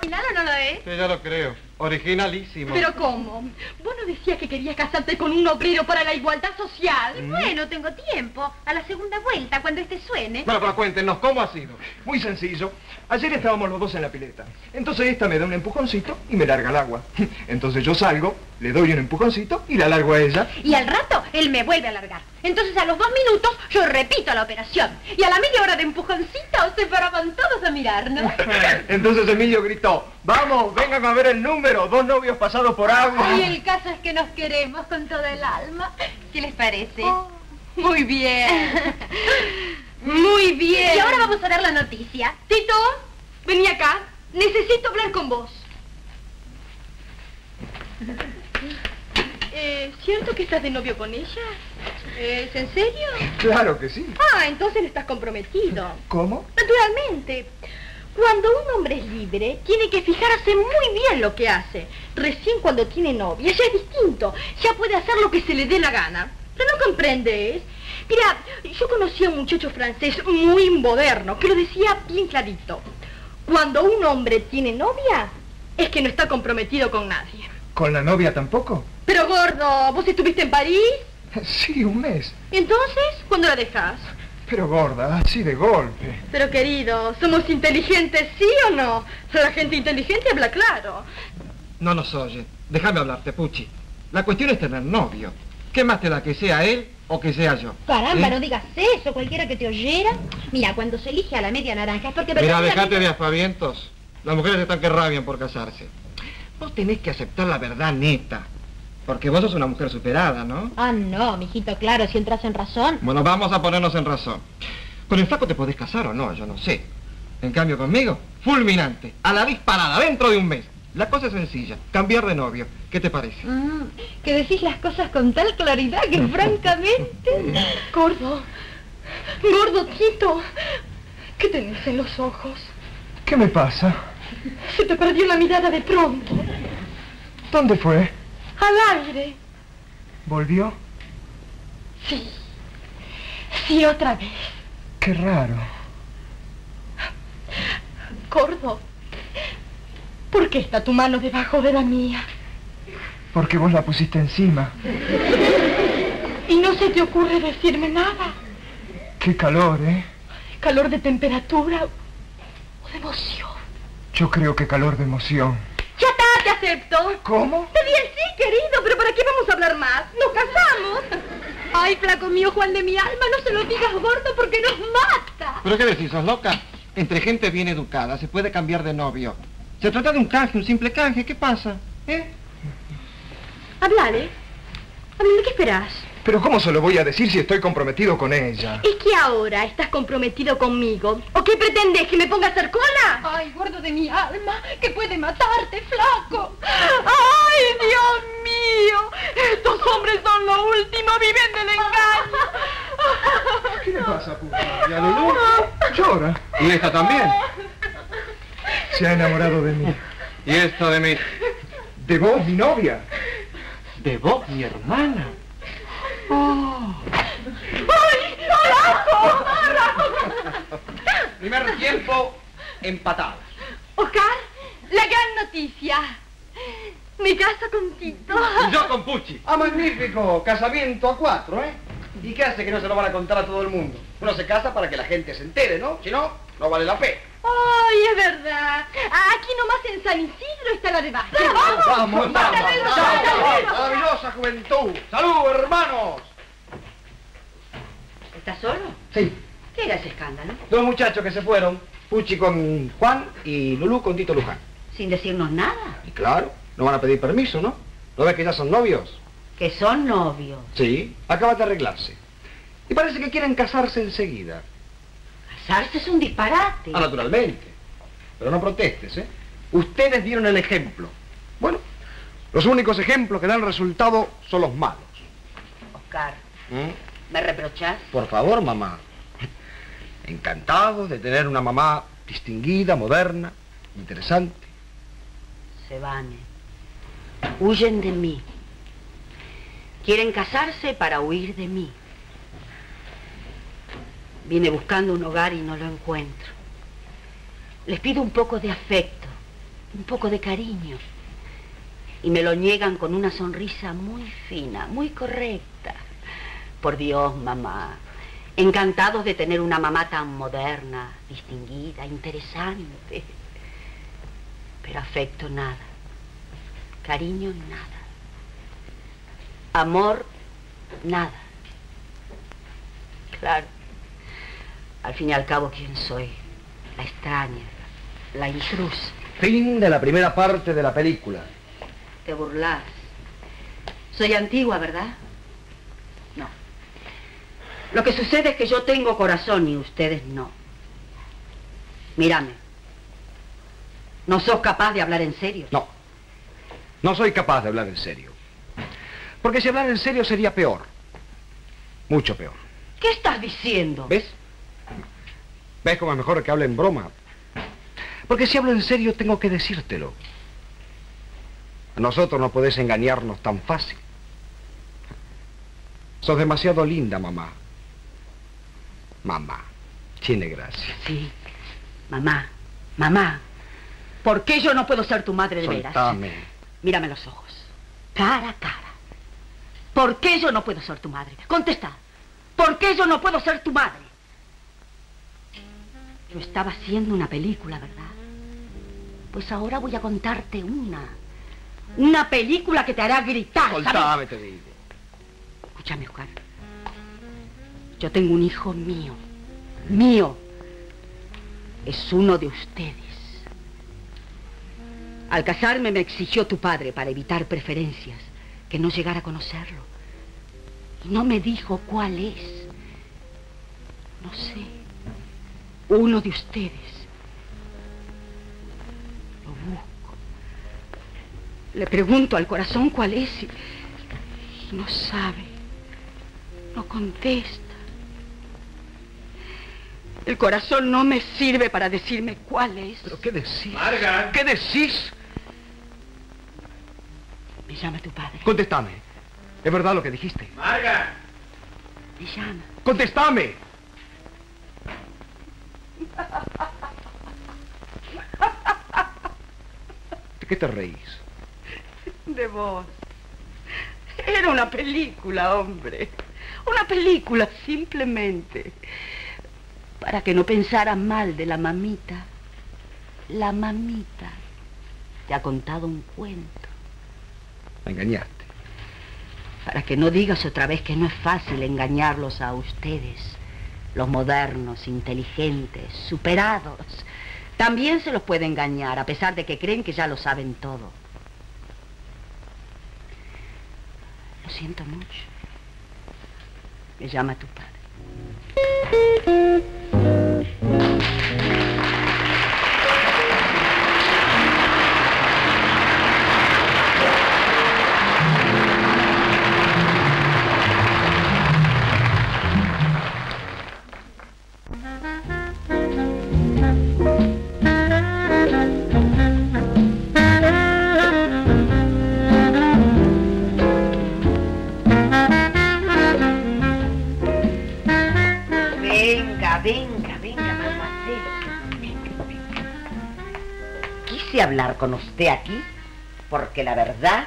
¿Original o no lo es? Sí, ya lo creo. Originalísimo. ¿Pero cómo? Vos no decías que querías casarte con un obrero para la igualdad social. Bueno, tengo tiempo. A la segunda vuelta, cuando este suene. Bueno, pero cuéntenos, ¿cómo ha sido? Muy sencillo. Ayer estábamos los dos en la pileta. Entonces esta me da un empujoncito y me larga al agua. Entonces yo salgo, le doy un empujoncito y la largo a ella. Y al rato, él me vuelve a largar. Entonces a los dos minutos, yo repito la operación. Y a la media hora de empujoncito, se paraban todos a mirarnos. Entonces Emilio gritó, vamos, vengan a ver el número, dos novios pasados por agua. Y el caso es que nos queremos con todo el alma. ¿Qué les parece? Muy bien. Muy bien. Y ahora vamos a dar la noticia. Tito, vení acá. Necesito hablar con vos. Eh, ¿Cierto que estás de novio con ella? ¿Es en serio? Claro que sí. Ah, entonces estás comprometido. ¿Cómo? Naturalmente. Cuando un hombre es libre, tiene que fijarse muy bien lo que hace. Recién cuando tiene novia, ya es distinto. Ya puede hacer lo que se le dé la gana. ¿Pero no comprendes? Mira, yo conocí a un muchacho francés muy moderno que lo decía bien clarito. Cuando un hombre tiene novia, es que no está comprometido con nadie. ¿Con la novia tampoco? Pero gordo, ¿vos estuviste en París? Sí, un mes. Entonces, ¿cuándo la dejas? Pero gorda, así de golpe. Pero querido, ¿somos inteligentes, sí o no? La gente inteligente habla claro. No nos oye. Déjame hablarte, Puchi. La cuestión es tener novio. ¿Qué más te da que sea él o que sea yo? Caramba, ¿Eh? no digas eso, cualquiera que te oyera. Mira, cuando se elige a la media naranja es porque... Mira, dejate de aspavientos. Las mujeres están que rabian por casarse. Vos tenés que aceptar la verdad neta. Porque vos sos una mujer superada, ¿no? Ah, no, mijito, claro, si entras en razón. Bueno, vamos a ponernos en razón. Con el flaco te podés casar o no, yo no sé. En cambio conmigo, fulminante, a la disparada, dentro de un mes. La cosa es sencilla, cambiar de novio. ¿Qué te parece? Mm, que decís las cosas con tal claridad que francamente... Gordo, gordo Tito, ¿qué tenés en los ojos? ¿Qué me pasa? Se te perdió la mirada de pronto, ¿Dónde fue? al aire. ¿Volvió? Sí, sí, otra vez. Qué raro. Gordo, ¿por qué está tu mano debajo de la mía? Porque vos la pusiste encima. Y no se te ocurre decirme nada. Qué calor, ¿eh? Calor de temperatura o de emoción. Yo creo que calor de emoción. Ya está, te acepto. ¿Cómo? Te di el sí, querido, pero ¿para qué vamos a hablar más? ¡Nos casamos! Ay, flaco mío, Juan de mi alma, no se lo digas gordo porque nos mata. ¿Pero qué decís, sos loca? Entre gente bien educada se puede cambiar de novio. Se trata de un canje, un simple canje. ¿Qué pasa? ¿Eh? Hablale. Hablale, ¿qué esperás? Pero ¿cómo se lo voy a decir si estoy comprometido con ella? ¿Es que ahora estás comprometido conmigo? ¿O qué pretendes, que me ponga a hacer cola? Ay, gordo de mi alma, que puede matarte, flaco. ¡Ay, Dios mío! Estos hombres son lo último, viven del engaño. ¿Qué le pasa, puta? ¿Y a Lulú? Llora. ¿Y esta también? Se ha enamorado de mí. ¿Y esta de mí? ¿De vos, mi novia? ¿De vos, mi hermana? Primer tiempo, empatado. Oscar, la gran noticia. Me caso con Tito. Y yo con Puchi. Ah, magnífico. Casamiento a cuatro, ¿eh? ¿Y qué hace que no se lo van a contar a todo el mundo? Uno se casa para que la gente se entere, ¿no? Si no, no vale la pena. Ay, es verdad. Aquí nomás en San Isidro está la de Vázquez. ¡Vamos! Vamos, vamos. Maravillosa juventud. ¡Salud, hermanos! ¿Estás solo? Sí. ¿Qué era ese escándalo? Dos muchachos que se fueron. Puchi con Juan y Lulú con Tito Luján. Sin decirnos nada. Y claro, no van a pedir permiso, ¿no? ¿No ves que ya son novios? Que son novios. Sí. Acaban de arreglarse. Y parece que quieren casarse enseguida. Casarse es un disparate. Ah, naturalmente. Pero no protestes, ¿eh? Ustedes dieron el ejemplo. Bueno, los únicos ejemplos que dan resultado son los malos. Oscar, ¿Mm? ¿me reprochás? Por favor, mamá. Encantado de tener una mamá distinguida, moderna, interesante. Se van. Huyen de mí. Quieren casarse para huir de mí. Vine buscando un hogar y no lo encuentro. Les pido un poco de afecto, un poco de cariño. Y me lo niegan con una sonrisa muy fina, muy correcta. Por Dios, mamá. Encantados de tener una mamá tan moderna, distinguida, interesante. Pero afecto nada. Cariño nada. Amor nada. Claro. Al fin y al cabo, ¿quién soy? La extraña, la intrusa. Fin de la primera parte de la película. Te burlas. Soy antigua, ¿verdad? No. Lo que sucede es que yo tengo corazón y ustedes no. Mírame. ¿No sos capaz de hablar en serio? No. No soy capaz de hablar en serio. Porque si hablar en serio sería peor. Mucho peor. ¿Qué estás diciendo? ¿Ves? ¿Ves cómo es mejor que hable en broma? Porque si hablo en serio tengo que decírtelo. A nosotros no podés engañarnos tan fácil. Sos demasiado linda, mamá. Mamá. Tiene gracia. Sí. Mamá. Mamá. ¿Por qué yo no puedo ser tu madre de veras? Soltame. Mírame los ojos. Cara a cara. ¿Por qué yo no puedo ser tu madre? Contesta. ¿Por qué yo no puedo ser tu madre? Yo estaba haciendo una película, ¿verdad? Pues ahora voy a contarte una. Una película que te hará gritar. Soltame, te digo. Escúchame, Oscar. Yo tengo un hijo mío. Mío. Es uno de ustedes. Al casarme me exigió tu padre para evitar preferencias, que no llegara a conocerlo. Y no me dijo cuál es. No sé. Uno de ustedes. Lo busco. Le pregunto al corazón cuál es y, y no sabe. No contesta. El corazón no me sirve para decirme cuál es. ¿Pero qué decís? Marga. ¿Qué decís? Me llama tu padre. Contestame. ¿Es verdad lo que dijiste? Marga. Me llama. ¡Contestame! ¿De qué te reís? De vos. Era una película, hombre. Una película, simplemente. Para que no pensaras mal de la mamita. La mamita te ha contado un cuento. Me engañaste. Para que no digas otra vez que no es fácil engañarlos a ustedes, los modernos, inteligentes, superados. También se los puede engañar, a pesar de que creen que ya lo saben todo. Lo siento mucho. Me llama tu padre. Venga, venga, venga, mademoiselle. Quise hablar con usted aquí porque la verdad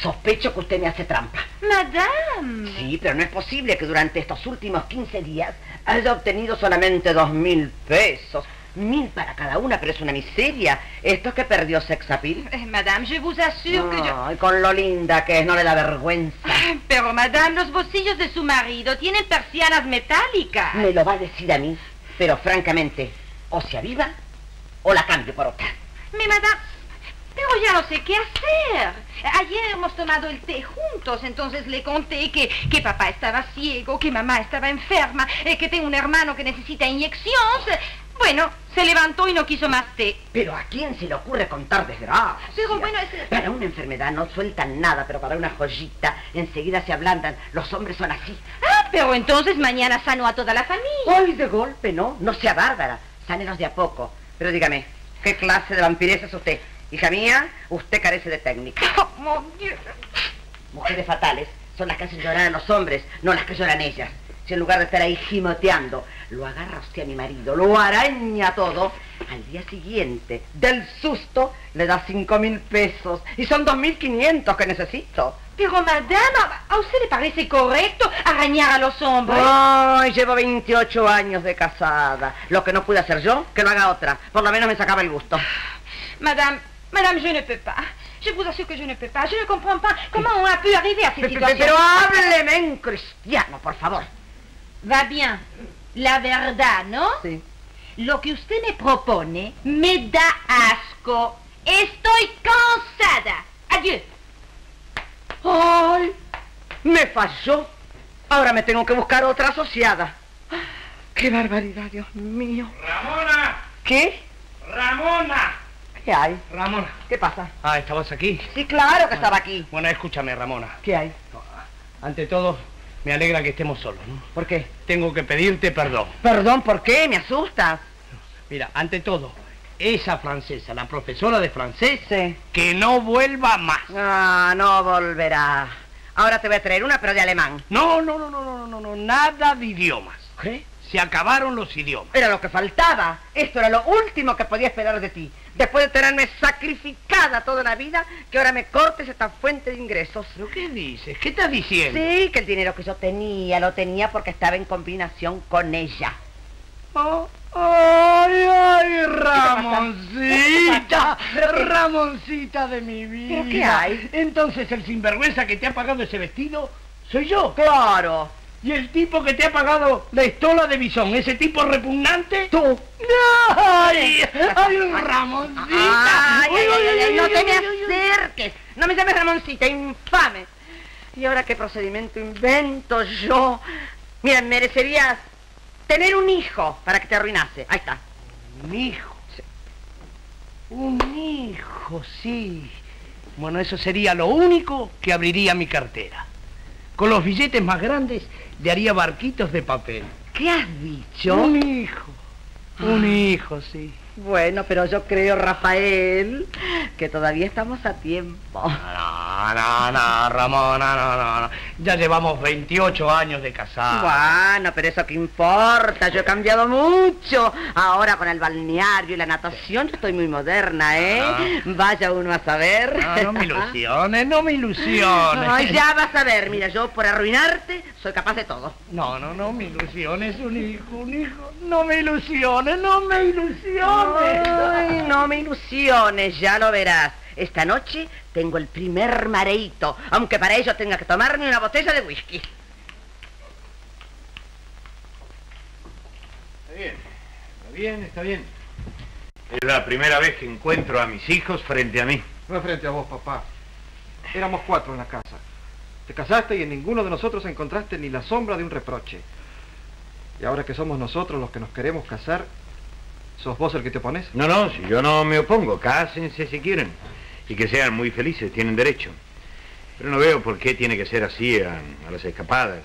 sospecho que usted me hace trampa. Madame. Sí, pero no es posible que durante estos últimos 15 días haya obtenido solamente dos mil pesos. Mil para cada una, pero es una miseria. Esto es que perdió sexapil. Eh, madame, je vous assure que yo... Ay, con lo linda que es, no le da vergüenza. Pero, madame, los bolsillos de su marido tienen persianas metálicas. Me lo va a decir a mí, pero francamente, o se aviva o la cambio por otra. Mi madame, pero ya no sé qué hacer. Ayer hemos tomado el té juntos, entonces le conté que, que papá estaba ciego, que mamá estaba enferma, eh, que tengo un hermano que necesita inyecciones. Bueno, se levantó y no quiso más té. Pero ¿a quién se le ocurre contar desgracias? Pero bueno, es- Para una enfermedad no sueltan nada, pero para una joyita enseguida se ablandan. Los hombres son así. Ah, pero entonces mañana sano a toda la familia. Hoy de golpe, ¿no? No sea bárbara. Sánenos de a poco. Pero dígame, ¿qué clase de vampireza es usted? Hija mía, usted carece de técnica. Oh. Mujeres fatales son las que hacen llorar a los hombres, no las que lloran ellas. Si en lugar de estar ahí gimoteando, lo agarra usted a mi marido, lo araña todo, Al día siguiente, del susto, le da cinco mil pesos. Y son dos mil quinientos que necesito. Pero, madame, ¿a usted le parece correcto arañar a los hombres? Ay, llevo 28 años de casada. Lo que no pude hacer yo, que lo haga otra. Por lo menos me sacaba el gusto. Madame, madame, je ne peux pas. Je vous assure que je ne peux pas. Je ne comprends pas comment on a pu arriver à cette Pero, situation. pero hábleme en cristiano, por favor. Va bien. La verdad, ¿no? Sí. Lo que usted me propone me da asco. Estoy cansada. Adiós. ¡Ay! Me falló. Ahora me tengo que buscar otra asociada. ¡Qué barbaridad, Dios mío! ¡Ramona! ¿Qué? ¡Ramona! ¿Qué hay? Ramona. ¿Qué pasa? Ah, ¿estabas aquí? Sí, claro que estaba aquí. Bueno, escúchame, Ramona. ¿Qué hay? Ante todo, me alegra que estemos solos, ¿no? ¿Por qué? Tengo que pedirte perdón. Perdón, ¿por qué? Me asustas. Mira, ante todo, esa francesa, la profesora de francés, Sí. que no vuelva más. Ah, no volverá. Ahora te voy a traer una, pero de alemán. No, no, no, no, no, no, no, nada de idiomas. ¿Qué? Se acabaron los idiomas. Era lo que faltaba. Esto era lo último que podía esperar de ti. Después de tenerme sacrificada toda la vida, que ahora me cortes esta fuente de ingresos. ¿Pero qué dices? ¿Qué estás diciendo? Sí, que el dinero que yo tenía, lo tenía porque estaba en combinación con ella. Oh, ¡Ay, ay? Ramoncita! Ramoncita de mi vida. ¿Pero qué hay? Entonces el sinvergüenza que te ha pagado ese vestido soy yo. Claro. Y el tipo que te ha pagado la estola de bisón, ese tipo repugnante. Tú. ¡Ay! ¡Ay, Ramoncita! Ay, ay, ay, no te me acerques. No me llames Ramoncita, infame. ¿Y ahora qué procedimiento invento yo? Mira, merecerías tener un hijo para que te arruinase. Ahí está. Un hijo. Un hijo, sí. Bueno, eso sería lo único que abriría mi cartera. Con los billetes más grandes le haría barquitos de papel. ¿Qué has dicho? Un hijo. Un hijo, sí. Bueno, pero yo creo, Rafael, que todavía estamos a tiempo. No, no, no, Ramona, no, no, no. Ya llevamos 28 años de casado. Bueno, pero eso qué importa, yo he cambiado mucho. Ahora con el balneario y la natación yo estoy muy moderna, ¿eh? Vaya uno a saber. No, no me ilusiones, no me ilusiones. Ay, ya vas a ver, mira, yo por arruinarte soy capaz de todo. No, no, no me ilusiones, un hijo, un hijo. No me ilusiones, no me ilusiones. Ay, no me ilusiones, ya lo verás. Esta noche tengo el primer mareito, aunque para ello tenga que tomarme una botella de whisky. Está bien, está bien, está bien. Es la primera vez que encuentro a mis hijos frente a mí. No es frente a vos, papá. Éramos cuatro en la casa. Te casaste y en ninguno de nosotros encontraste ni la sombra de un reproche. Y ahora que somos nosotros los que nos queremos casar, ¿sos vos el que te opones? No, no, si yo no me opongo, cásense si quieren. Y que sean muy felices, tienen derecho. Pero no veo por qué tiene que ser así a, a las escapadas.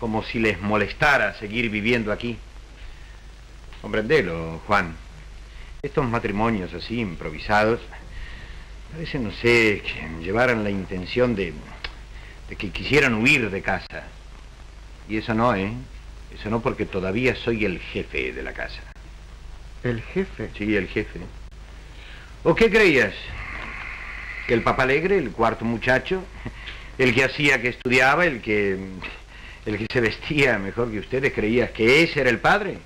Como si les molestara seguir viviendo aquí. Comprendelo, Juan. Estos matrimonios así, improvisados, parece, no sé, que llevaran la intención de, de que quisieran huir de casa. Y eso no, ¿eh? Eso no porque todavía soy el jefe de la casa. El jefe. Sí, el jefe. ¿O qué creías? ¿Que el papá alegre, el cuarto muchacho, el que hacía que estudiaba, el que, el que se vestía mejor que ustedes, creías que ese era el padre?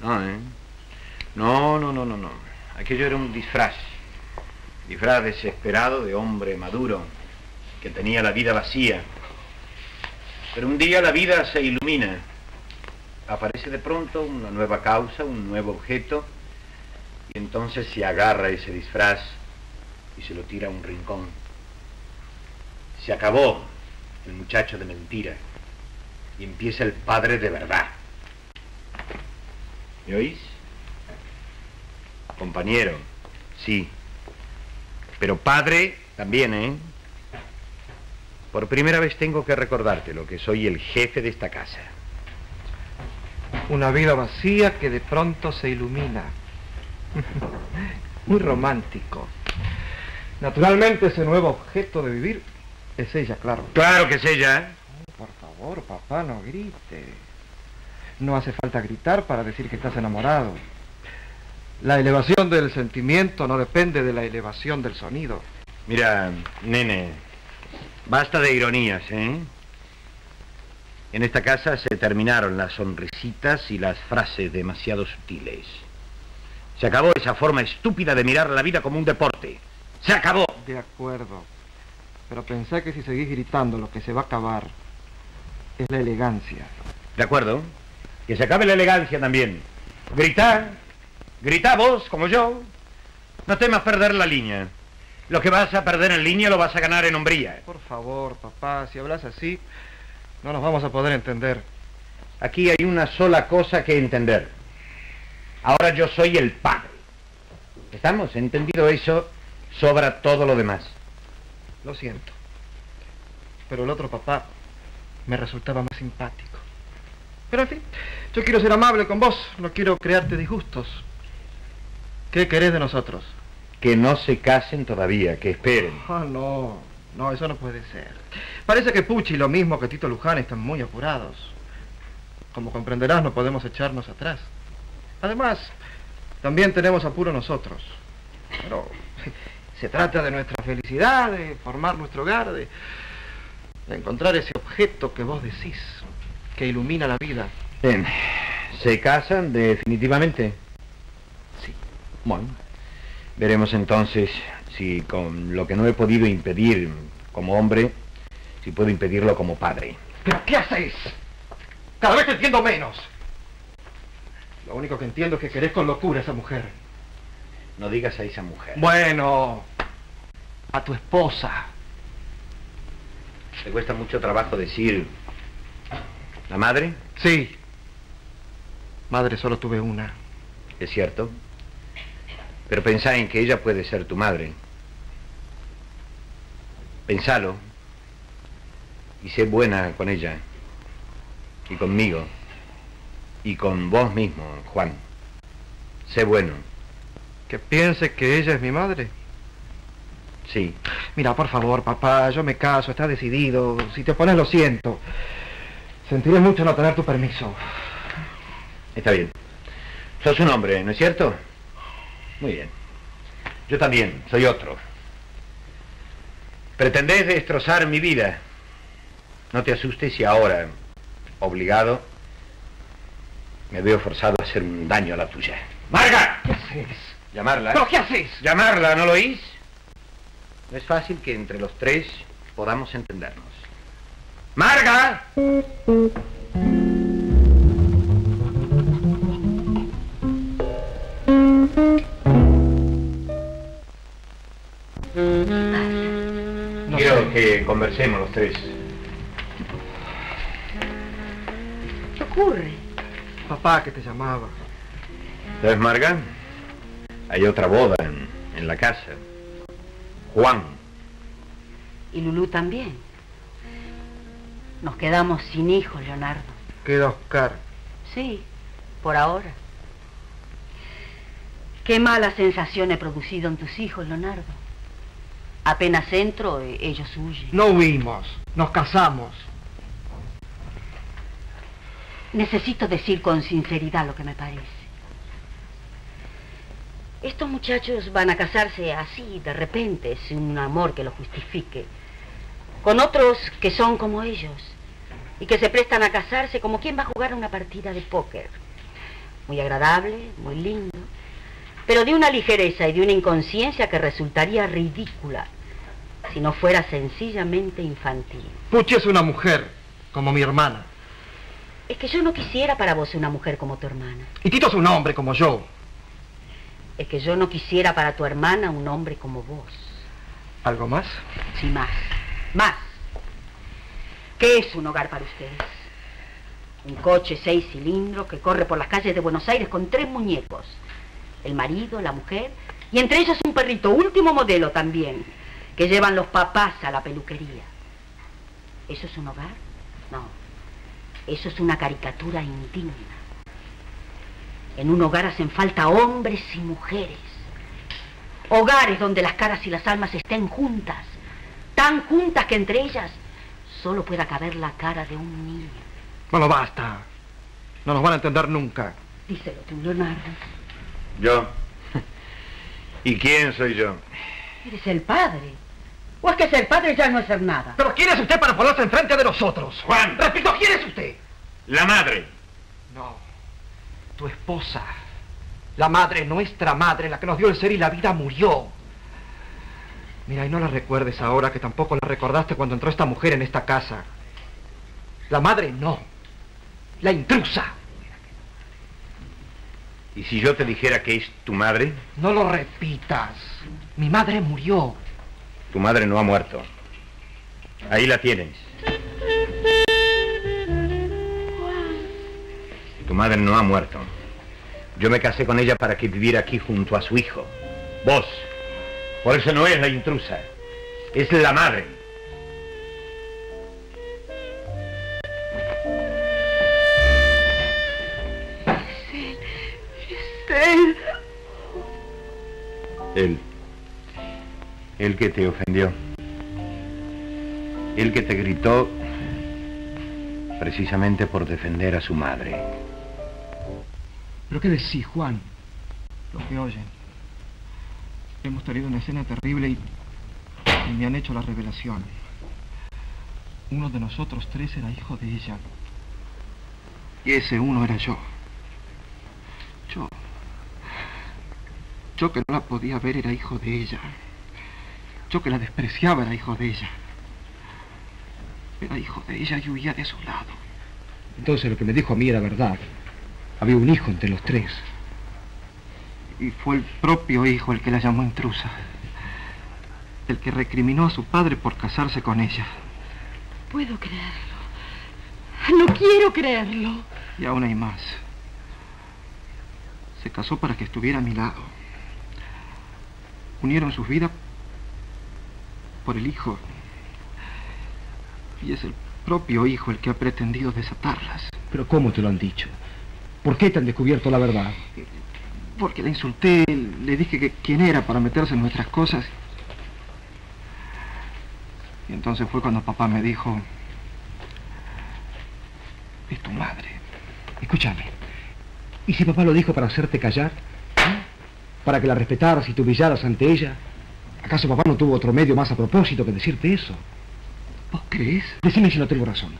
No, ¿eh? No, no, no, no, no. Aquello era un disfraz. Disfraz desesperado de hombre maduro, que tenía la vida vacía. Pero un día la vida se ilumina. Aparece de pronto una nueva causa, un nuevo objeto, y entonces se agarra ese disfraz y se lo tira a un rincón. Se acabó el muchacho de mentira y empieza el padre de verdad. ¿Me oís? Compañero, sí. Pero padre también, ¿eh? Por primera vez tengo que recordarte lo que soy el jefe de esta casa. Una vida vacía que de pronto se ilumina. Muy romántico. Naturalmente ese nuevo objeto de vivir es ella, claro. Claro que es ella, ¿eh? Por favor, papá, no grite. No hace falta gritar para decir que estás enamorado. La elevación del sentimiento no depende de la elevación del sonido. Mira, nene, basta de ironías, ¿eh? En esta casa se terminaron las sonrisitas y las frases demasiado sutiles. Se acabó esa forma estúpida de mirar la vida como un deporte. Se acabó. De acuerdo. Pero pensé que si seguís gritando lo que se va a acabar es la elegancia. De acuerdo. Que se acabe la elegancia también. Gritá. Gritá vos, como yo. No temas perder la línea. Lo que vas a perder en línea lo vas a ganar en hombría. Por favor, papá, si hablas así, no nos vamos a poder entender. Aquí hay una sola cosa que entender. Ahora yo soy el padre. ¿Estamos? Entendido eso, sobra todo lo demás. Lo siento. Pero el otro papá me resultaba más simpático. Pero en fin, yo quiero ser amable con vos, no quiero crearte disgustos. ¿Qué querés de nosotros? Que no se casen todavía, que esperen. Ah, no, no, eso no puede ser. Parece que Pucci y lo mismo que Tito Luján están muy apurados. Como comprenderás, no podemos echarnos atrás. Además, también tenemos apuro nosotros. Pero se trata de nuestra felicidad, de formar nuestro hogar, de, de encontrar ese objeto que vos decís, que ilumina la vida. Bien. ¿Se casan definitivamente? Sí. Bueno, veremos entonces si con lo que no he podido impedir como hombre, si puedo impedirlo como padre. ¿Pero qué hacéis? Cada vez te entiendo menos. Lo único que entiendo es que querés con locura a esa mujer. No digas a esa mujer. Bueno, a tu esposa. ¿Te cuesta mucho trabajo decir la madre? Sí. Madre, solo tuve una. Es cierto. Pero pensá en que ella puede ser tu madre. Pensalo. Y sé buena con ella. Y conmigo. Y con vos mismo, Juan. Sé bueno. ¿Que piense que ella es mi madre? Sí. Mira, por favor, papá, yo me caso, está decidido. Si te pones, lo siento. Sentiré mucho no tener tu permiso. Está bien. Sos un hombre, ¿no es cierto? Muy bien. Yo también, soy otro. Pretendés destrozar mi vida. No te asustes si ahora, obligado, me veo forzado a hacer un daño a la tuya. ¡Marga! ¿Qué haces? Llamarla. ¿Pero qué haces? Llamarla, ¿no lo oís? No es fácil que entre los tres podamos entendernos. ¡Marga! No Quiero sé. que conversemos los tres. ¿Qué ocurre? Papá que te llamaba. ¿Sabes, Marga? Hay otra boda en, en la casa. Juan. Y Lulú también. Nos quedamos sin hijos, Leonardo. Queda Oscar. Sí, por ahora. Qué mala sensación he producido en tus hijos, Leonardo. Apenas entro, eh, ellos huyen. No huimos, nos casamos. Necesito decir con sinceridad lo que me parece. Estos muchachos van a casarse así, de repente, sin un amor que lo justifique, con otros que son como ellos y que se prestan a casarse como quien va a jugar una partida de póker. Muy agradable, muy lindo, pero de una ligereza y de una inconsciencia que resultaría ridícula si no fuera sencillamente infantil. Puchi es una mujer, como mi hermana. Es que yo no quisiera para vos una mujer como tu hermana. Y Tito es un hombre como yo. Es que yo no quisiera para tu hermana un hombre como vos. ¿Algo más? Sí, más. Más. ¿Qué es un hogar para ustedes? Un coche seis cilindros que corre por las calles de Buenos Aires con tres muñecos. El marido, la mujer y entre ellos un perrito, último modelo también, que llevan los papás a la peluquería. ¿Eso es un hogar? No. Eso es una caricatura indigna. En un hogar hacen falta hombres y mujeres. Hogares donde las caras y las almas estén juntas, tan juntas que entre ellas solo pueda caber la cara de un niño. Bueno, basta. No nos van a entender nunca. Díselo tú, Leonardo. Yo. ¿Y quién soy yo? Eres el padre. ¿O es que ser padre ya no es ser nada? ¿Pero quién es usted para ponerse enfrente de nosotros? Juan. Repito, ¿quién es usted? La madre. No, tu esposa. La madre, nuestra madre, la que nos dio el ser y la vida, murió. Mira, y no la recuerdes ahora, que tampoco la recordaste cuando entró esta mujer en esta casa. La madre no. La intrusa. ¿Y si yo te dijera que es tu madre? No lo repitas. Mi madre murió. Tu madre no ha muerto. Ahí la tienes. Tu madre no ha muerto. Yo me casé con ella para que viviera aquí junto a su hijo. Vos. Por eso no es la intrusa. Es la madre. él. Él. Él que te ofendió. Él que te gritó precisamente por defender a su madre. ¿Pero qué decís, Juan? Lo que oyen. Hemos tenido una escena terrible y, y me han hecho la revelación. Uno de nosotros tres era hijo de ella. Y ese uno era yo. Yo. Yo que no la podía ver era hijo de ella. Yo que la despreciaba era hijo de ella. Era hijo de ella y huía de su lado. Entonces lo que me dijo a mí era verdad. Había un hijo entre los tres. Y fue el propio hijo el que la llamó intrusa. El que recriminó a su padre por casarse con ella. Puedo creerlo. No quiero creerlo. Y aún hay más. Se casó para que estuviera a mi lado. Unieron sus vidas por el hijo. Y es el propio hijo el que ha pretendido desatarlas. Pero ¿cómo te lo han dicho? ¿Por qué te han descubierto la verdad? Porque la insulté, le dije que quién era para meterse en nuestras cosas. Y entonces fue cuando papá me dijo, es tu madre. Escúchame. ¿Y si papá lo dijo para hacerte callar? ¿Eh? ¿Para que la respetaras y te humillaras ante ella? ¿Acaso papá no tuvo otro medio más a propósito que decirte eso? ¿Vos crees? Decime si no tengo razón.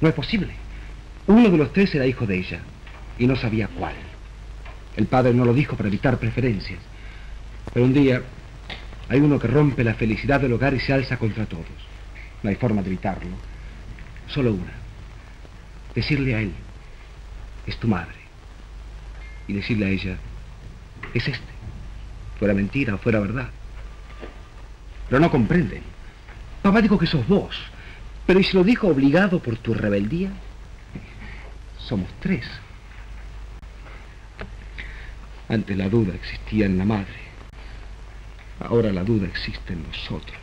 No es posible. Uno de los tres era hijo de ella y no sabía cuál. El padre no lo dijo para evitar preferencias. Pero un día hay uno que rompe la felicidad del hogar y se alza contra todos. No hay forma de evitarlo. Solo una. Decirle a él, es tu madre. Y decirle a ella, es este. Fuera mentira o fuera verdad. Pero no comprenden. Papá dijo que sos vos. Pero ¿y si lo dijo obligado por tu rebeldía? Somos tres. Antes la duda existía en la madre. Ahora la duda existe en nosotros.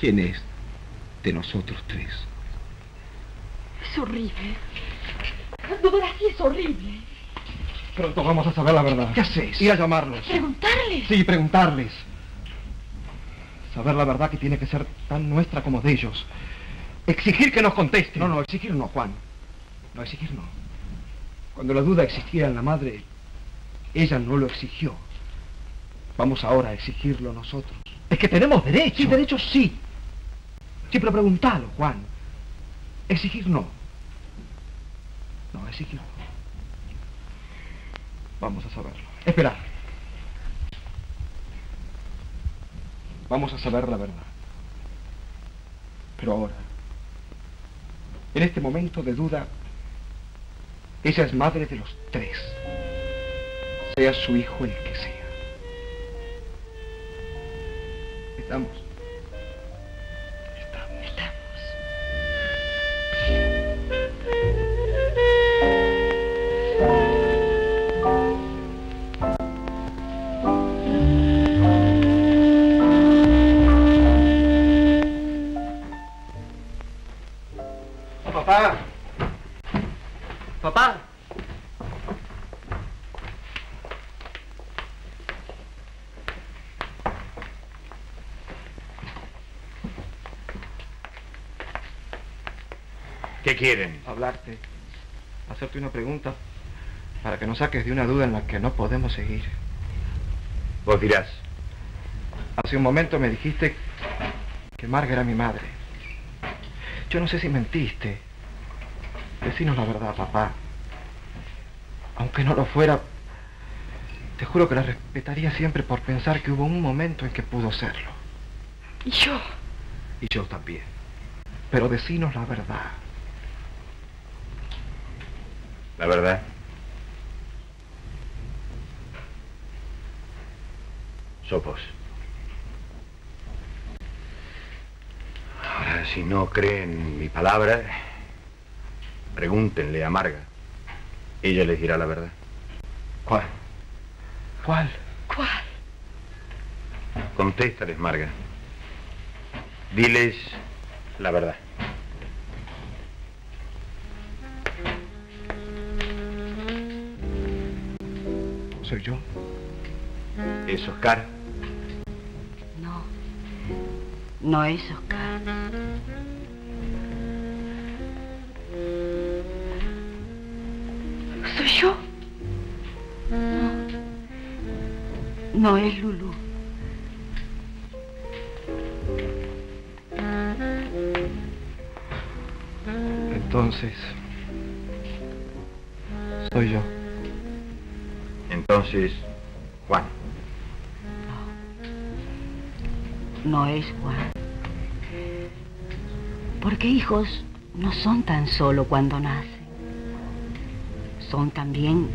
¿Quién es de nosotros tres? Es horrible. De verdad sí es horrible. Pronto vamos a saber la verdad. ¿Qué haces? Ir a llamarlos. Preguntarles. Sí, preguntarles. Saber la verdad que tiene que ser tan nuestra como de ellos. Exigir que nos contesten. No, no, exigir no, Juan. No, exigir no. Cuando la duda existía en la madre, ella no lo exigió. Vamos ahora a exigirlo nosotros. Es que tenemos derecho. Sí, derechos sí. Sí, pero preguntalo, Juan. Exigir no. No, exigir no. Vamos a saberlo. Espera. Vamos a saber la verdad. Pero ahora, en este momento de duda, ella es madre de los tres. Sea su hijo el que sea. ¿Estamos? Quieren? Hablarte. Hacerte una pregunta para que nos saques de una duda en la que no podemos seguir. Vos dirás. Hace un momento me dijiste que Marga era mi madre. Yo no sé si mentiste. Decinos la verdad, papá. Aunque no lo fuera, te juro que la respetaría siempre por pensar que hubo un momento en que pudo serlo. ¿Y yo? Y yo también. Pero decinos la verdad. La verdad. Sopos. Ahora, si no creen mi palabra, pregúntenle a Marga. Ella les dirá la verdad. ¿Cuál? ¿Cuál? ¿Cuál? Contéstales, Marga. Diles la verdad. ¿Soy yo? ¿Es Oscar? No. No es Oscar. ¿Soy yo? No es Lulú. Entonces... Soy yo. Entonces, Juan. No es Juan. Porque hijos no son tan solo cuando nacen. Son también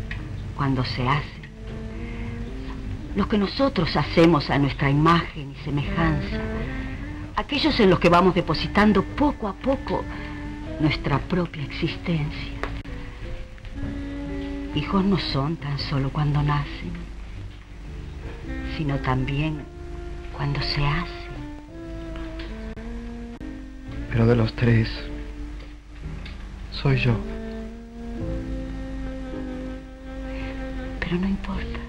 cuando se hacen. Lo que nosotros hacemos a nuestra imagen y semejanza. Aquellos en los que vamos depositando poco a poco nuestra propia existencia. Hijos no son tan solo cuando nacen, sino también cuando se hacen. Pero de los tres... Soy yo. Pero no importa.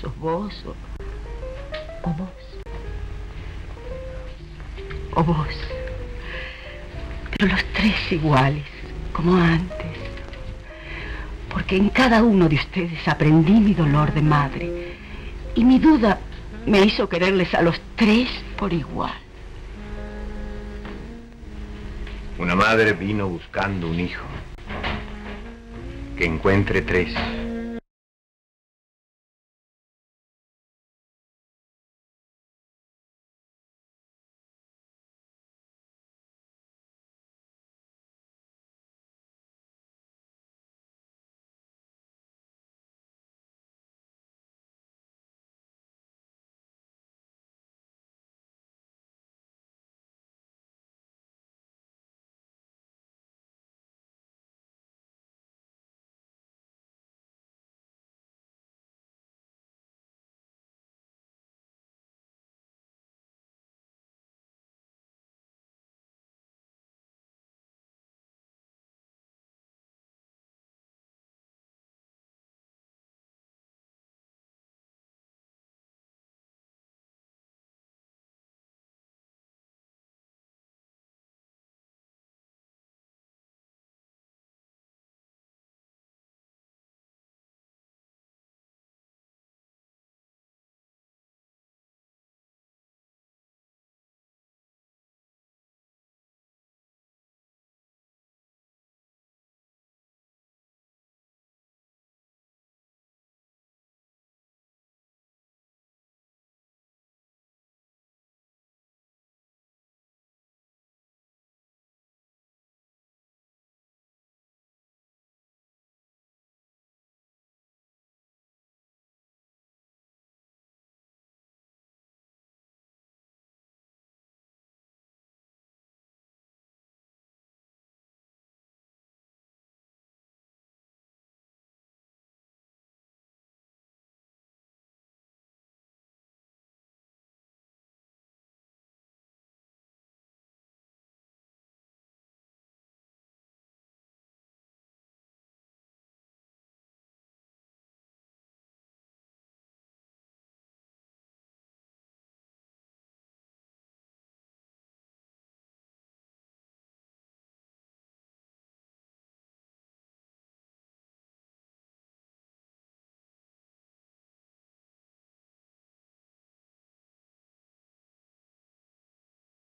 Sos vos o, o vos. O vos. Pero los tres iguales, como antes. Porque en cada uno de ustedes aprendí mi dolor de madre. Y mi duda me hizo quererles a los tres por igual. Una madre vino buscando un hijo. Que encuentre tres.